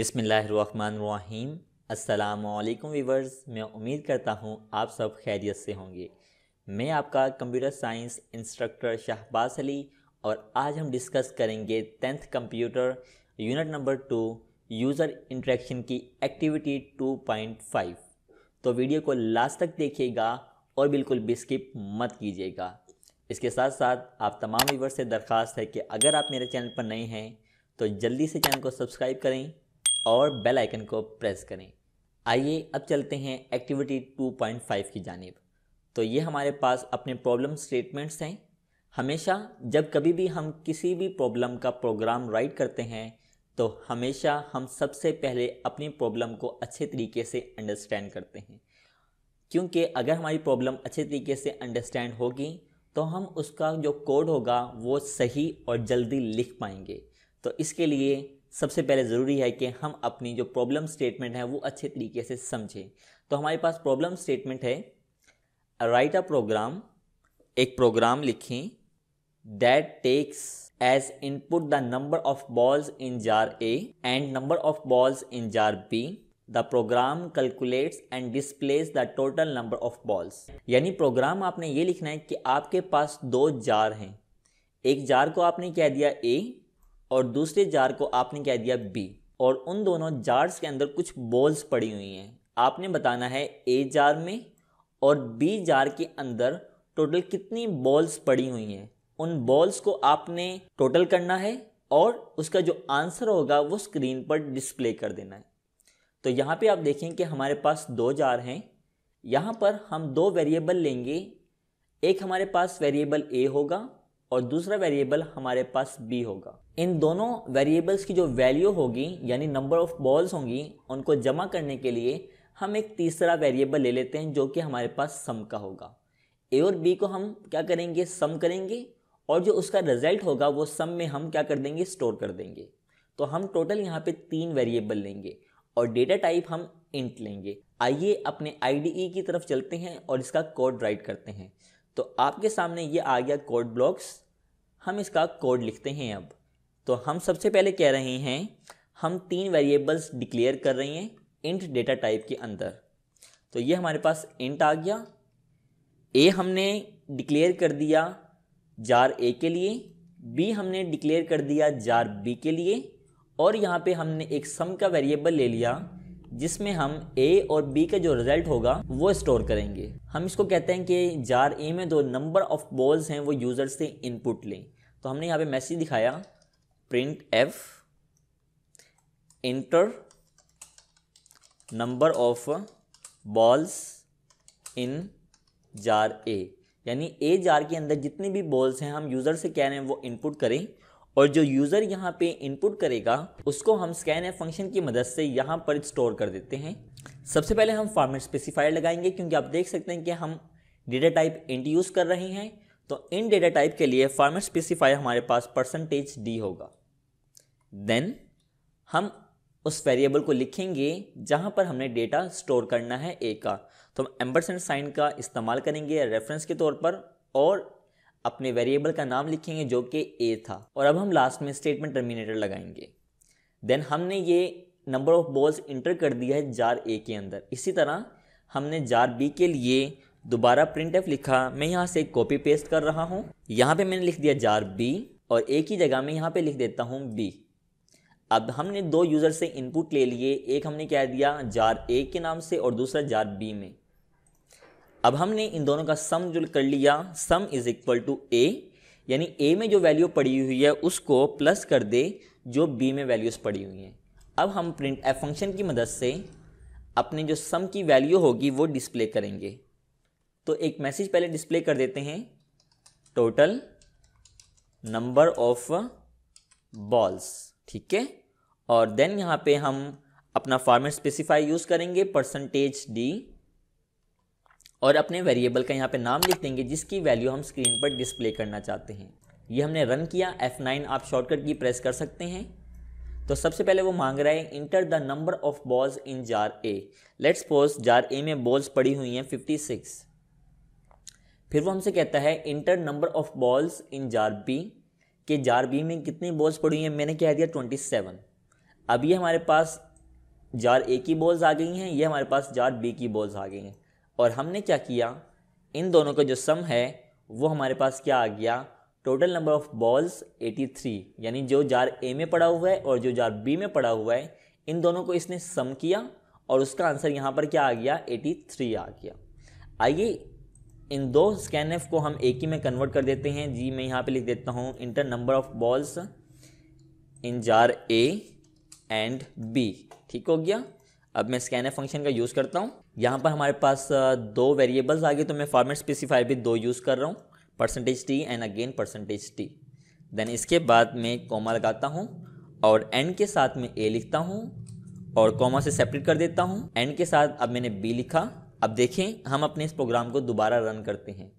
बिसमीम अस्सलामुअलैकुम वीवर्स, मैं उम्मीद करता हूँ आप सब खैरियत से होंगे। मैं आपका computer science instructor Shahbaz Ali और आज हम डिस्कस करेंगे tenth computer unit number two, user interaction की एक्टिविटी 2.5 तो वीडियो को लास्ट तक देखिएगा और बिल्कुल भी स्किप मत कीजिएगा। इसके साथ साथ आप तमाम व्यूवर्स से दरख्वास्त है कि अगर आप मेरे चैनल पर नए हैं तो जल्दी से चैनल को सब्सक्राइब करें और बेल आइकन को प्रेस करें। आइए अब चलते हैं एक्टिविटी 2.5 की जानब। तो ये हमारे पास अपने प्रॉब्लम स्टेटमेंट्स हैं। हमेशा जब कभी भी हम किसी भी प्रॉब्लम का प्रोग्राम राइट करते हैं तो हमेशा हम सबसे पहले अपनी प्रॉब्लम को अच्छे तरीके से अंडरस्टैंड करते हैं। क्योंकि अगर हमारी प्रॉब्लम अच्छे तरीके से अंडरस्टैंड होगी तो हम उसका जो कोड होगा, वो सही और जल्दी लिख पाएँगे। तो इसके लिए सबसे पहले ज़रूरी है कि हम अपनी जो प्रॉब्लम स्टेटमेंट है वो अच्छे तरीके से समझें। तो हमारे पास प्रॉब्लम स्टेटमेंट है। राइट अ प्रोग्राम एक प्रोग्राम लिखें that takes as input the number of balls in jar A and number of balls in jar B the program calculates and displays the total number of balls यानी program आपने ये लिखना है कि आपके पास दो जार हैं। एक जार को आपने कह दिया ए और दूसरे जार को आपने कह दिया? बी और उन दोनों जार्स के अंदर कुछ बॉल्स पड़ी हुई हैं। आपने बताना है ए जार में और बी जार के अंदर टोटल कितनी बॉल्स पड़ी हुई हैं। उन बॉल्स को आपने टोटल करना है और उसका जो आंसर होगा वो स्क्रीन पर डिस्प्ले कर देना है। तो यहाँ पे आप देखें कि हमारे पास दो जार हैं। यहाँ पर हम दो वेरिएबल लेंगे। एक हमारे पास वेरिएबल ए होगा और दूसरा वेरिएबल हमारे पास बी होगा। इन दोनों वेरिएबल्स की जो वैल्यू होगी, यानी नंबर ऑफ़ बॉल्स होंगी, उनको जमा करने के लिए हम एक तीसरा वेरिएबल ले लेते हैं जो कि हमारे पास सम का होगा। ए और बी को हम क्या करेंगे? सम करेंगे और जो उसका रिज़ल्ट होगा, वो सम में हम क्या कर देंगे? स्टोर कर देंगे। तो हम टोटल यहाँ पे तीन वेरिएबल लेंगे और डेटा टाइप हम इंट लेंगे। आइए अपने आई e की तरफ़ चलते हैं और इसका कोड राइट करते हैं। तो आपके सामने ये आ गया कोड ब्लॉक्स हम इसका कोड लिखते हैं अब। तो हम सबसे पहले कह रहे हैं, हम तीन वेरिएबल्स डिक्लेयर कर रहे हैं इंट डेटा टाइप के अंदर। तो ये हमारे पास इंट आ गया। ए हमने डिक्लेयर कर दिया जार ए के लिए बी हमने डिक्लेयर कर दिया जार बी के लिए, और यहाँ पे हमने एक सम का वेरिएबल ले लिया जिसमें हम ए और बी का जो रिज़ल्ट होगा, वो स्टोर करेंगे। हम इसको कहते हैं कि जार ए में दो नंबर ऑफ़ बॉल्स हैं, वो यूज़र से इनपुट लें। तो हमने यहाँ पे मैसेज दिखाया printf enter number of balls in jar A यानी ए जार के अंदर जितने भी बॉल्स हैं, हम यूज़र से कह रहे हैं, वो इनपुट करें। और जो यूज़र यहाँ पे इनपुट करेगा, उसको हम स्कैन एफ़ फ़ंक्शन की मदद से यहाँ पर स्टोर कर देते हैं। सबसे पहले हम फॉर्मेट स्पेसिफायर लगाएँगे, क्योंकि आप देख सकते हैं कि हम डेटा टाइप इंट यूज़ कर रहे हैं। तो इन डेटा टाइप के लिए फॉर्मेट स्पेसिफायर हमारे पास परसेंटेज डी होगा। देन हम उस वेरिएबल को लिखेंगे जहाँ पर हमने डेटा स्टोर करना है ए का। तो हम एम्बरसेंट साइन का इस्तेमाल करेंगे रेफरेंस के तौर पर, और अपने वेरिएबल का नाम लिखेंगे जो कि ए था। और अब हम लास्ट में स्टेटमेंट टर्मिनेटर लगाएँगे। देन हमने ये नंबर ऑफ़ बॉल्स इंटर कर दिया है जार ए के अंदर। इसी तरह हमने जार बी के लिए दोबारा प्रिंट एफ़ लिखा। मैं यहाँ से कॉपी पेस्ट कर रहा हूँ। यहाँ पे मैंने लिख दिया जार बी और ए की जगह में यहाँ पे लिख देता हूँ बी अब हमने दो यूज़र से इनपुट ले लिए। एक हमने क्या दिया? जार ए के नाम से और दूसरा जार बी में। अब हमने इन दोनों का सम जो कर लिया sum is equal to A यानी ए में जो वैल्यू पड़ी हुई है, उसको प्लस कर दे, जो बी में वैल्यूज़ पड़ी हुई हैं। अब हम प्रिंट एफ़ फ़ंक्शन की मदद से अपने जो सम की वैल्यू होगी, वो डिस्प्ले करेंगे। तो एक मैसेज पहले डिस्प्ले कर देते हैं। टोटल नंबर ऑफ़ बॉल्स ठीक है? और देन यहाँ पे हम अपना फॉर्मेट स्पेसिफाई यूज़ करेंगे परसेंटेज डी और अपने वेरिएबल का यहाँ पे नाम लिख देंगे, जिसकी वैल्यू हम स्क्रीन पर डिस्प्ले करना चाहते हैं। ये हमने रन किया F9 आप शॉर्टकट की प्रेस कर सकते हैं। तो सबसे पहले वो मांग रहा है enter the number of balls in jar A let's pose jar A में बॉल्स पड़ी हुई हैं 56 फिर वो हमसे कहता है enter number of balls in jar B के जार बी में कितनी बॉल्स पड़ी हुई हैं? मैंने कह दिया 27 अब ये हमारे पास जार ए की बॉल्स आ गई हैं, ये हमारे पास जार बी की बॉल्स आ गई हैं। और हमने क्या किया? इन दोनों का जो सम है, वो हमारे पास क्या आ गया? टोटल नंबर ऑफ़ बॉल्स 83 यानी जो जार ए में पड़ा हुआ है और जो जार बी में पड़ा हुआ है, इन दोनों को इसने सम किया और उसका आंसर यहाँ पर क्या आ गया? 83 आ गया. आइए, इन दो स्कैन एफ़ को हम एक ही में कन्वर्ट कर देते हैं. जी, मैं यहाँ पे लिख देता हूँ enter number of balls in jar A and B ठीक हो गया? अब मैं स्कैन एफ़ फ़ंक्शन का यूज़ करता हूँ. यहाँ पर हमारे पास दो वेरिएबल्स आ गए तो मैं फॉर्मेट स्पेसिफायर भी दो यूज़ कर रहा हूँ percentage T and again percentage T then इसके बाद मैं कॉमा लगाता हूँ और एन के साथ में ए लिखता हूँ और कॉमा से सेपरेट कर देता हूँ। एन के साथ अब मैंने बी लिखा। अब देखें, हम अपने इस प्रोग्राम को दोबारा रन करते हैं।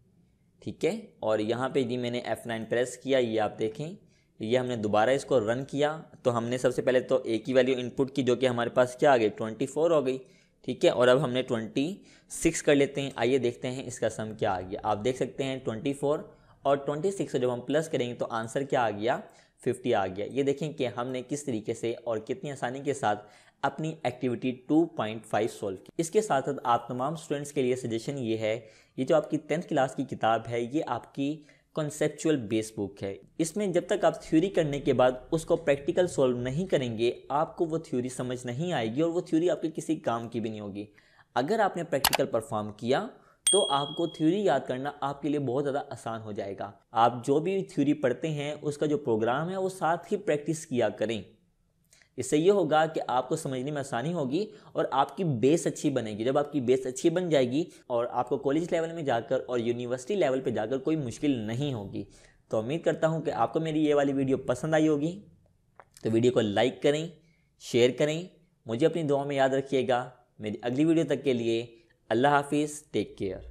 ठीक है? और यहाँ पे जी मैंने F9 प्रेस किया, ये आप देखें, ये हमने दोबारा इसको रन किया। तो हमने सबसे पहले तो ए की वैल्यू इनपुट की, जो कि हमारे पास क्या आ गई? ट्वेंटी फोर हो गई। ठीक है? और अब हमने ट्वेंटी सिक्स कर लेते हैं। आइए देखते हैं इसका सम क्या आ गया। आप देख सकते हैं ट्वेंटी फोर और ट्वेंटी सिक्स जब हम प्लस करेंगे तो आंसर क्या आ गया? फिफ्टी आ गया। ये देखें कि हमने किस तरीके से और कितनी आसानी के साथ अपनी एक्टिविटी 2.5 सॉल्व की। इसके साथ साथ आप तमाम स्टूडेंट्स के लिए सजेशन ये है, ये जो आपकी टेंथ क्लास की किताब है, ये आपकी कॉन्सेप्चुअल बेस बुक है। इसमें जब तक आप थ्योरी करने के बाद उसको प्रैक्टिकल सॉल्व नहीं करेंगे, आपको वो थ्योरी समझ नहीं आएगी और वो थ्योरी आपके किसी काम की भी नहीं होगी। अगर आपने प्रैक्टिकल परफॉर्म किया तो आपको थ्योरी याद करना आपके लिए बहुत ज़्यादा आसान हो जाएगा। आप जो भी थ्योरी पढ़ते हैं, उसका जो प्रोग्राम है, वो साथ ही प्रैक्टिस किया करें। इससे ये होगा कि आपको समझने में आसानी होगी और आपकी बेस अच्छी बनेगी। जब आपकी बेस अच्छी बन जाएगी और आपको कॉलेज लेवल में जाकर और यूनिवर्सिटी लेवल पे जाकर कोई मुश्किल नहीं होगी। तो उम्मीद करता हूँ कि आपको मेरी ये वाली वीडियो पसंद आई होगी। तो वीडियो को लाइक करें शेयर करें। मुझे अपनी दुआ में याद रखिएगा। मेरी अगली वीडियो तक के लिए अल्लाह हाफिज़ टेक केयर